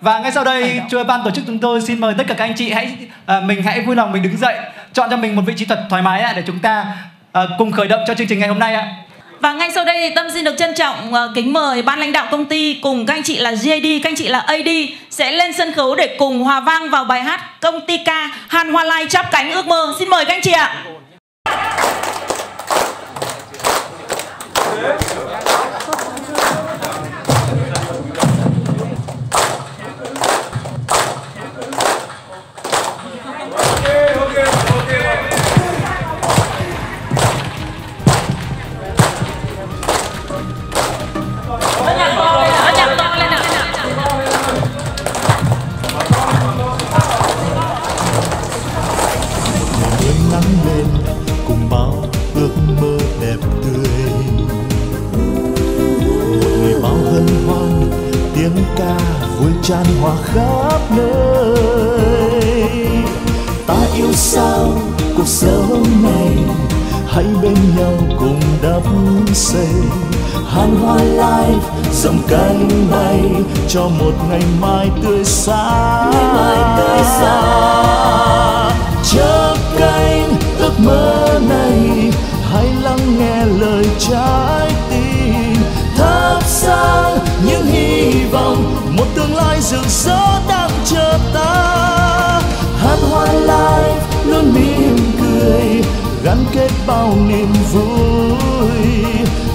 và ngay sau đây cho ban tổ chức chúng tôi xin mời tất cả các anh chị hãy à, mình hãy vui lòng mình đứng dậy chọn cho mình một vị trí thật thoải mái ạ để chúng ta à, cùng khởi động cho chương trình ngày hôm nay ạ và ngay sau đây Tâm xin được trân trọng uh, kính mời ban lãnh đạo công ty cùng các anh chị là GAD, các anh chị là AD sẽ lên sân khấu để cùng hòa vang vào bài hát công ty ca Hàn Hoa Lai chắp cánh ước mơ. Xin mời các anh chị ạ. Tiếng ca vui tràn hòa khắp nơi. Ta yêu sao cuộc sống này hãy bên nhau cùng đắp xây hàn hoa life dòng cánh bay cho một ngày mai tươi sáng. Ngày mai tươi sáng. Chớp cánh ước mơ này hãy lắng nghe lời trái tương gió rực rỡ đang chờ ta. Hát hoa life luôn mỉm cười, gắn kết bao niềm vui.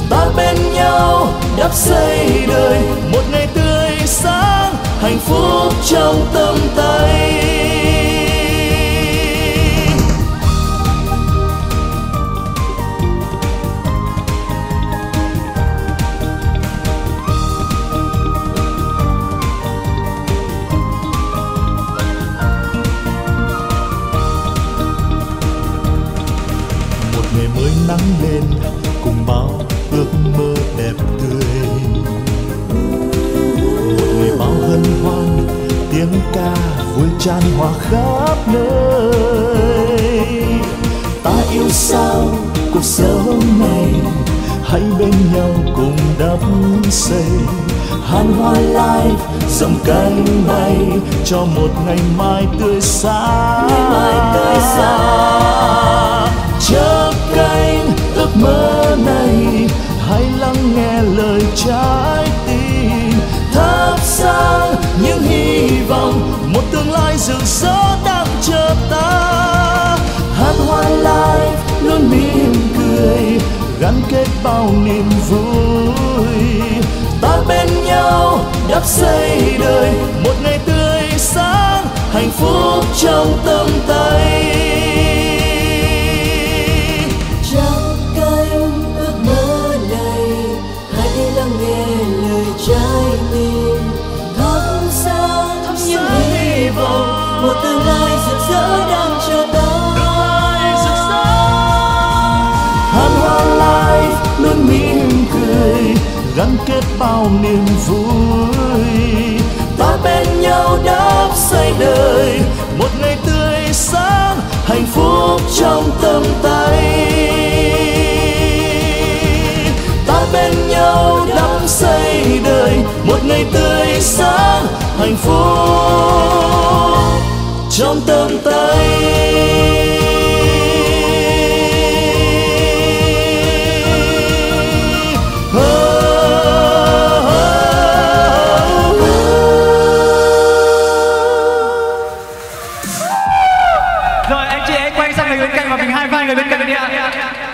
Ta bên nhau, đắp xây đời, một ngày tươi sáng, hạnh phúc trong tầm tay. Lên cùng bao ước mơ đẹp tươi. Một người bao hân hoan tiếng ca vui tràn hòa khắp nơi. Ta yêu sao cuộc sống này hãy bên nhau cùng đắp xây hàn hoa life dòng cánh bay cho một ngày mai tươi sáng. Chớp cánh giấc mơ này, hãy lắng nghe lời trái tim. Thắp sáng những hy vọng, một tương lai rực rỡ đang chờ ta. Hát hoan life luôn mỉm cười, gắn kết bao niềm vui. Ta bên nhau, đắp xây đời, một ngày tươi sáng, hạnh phúc trong tâm ta. Gắn kết bao niềm vui. Ta bên nhau đắp xây đời, một ngày tươi sáng, hạnh phúc trong tầm tay. Ta bên nhau đắp xây đời, một ngày tươi sáng, hạnh phúc trong tầm tay. Và mình hai vai người bên cạnh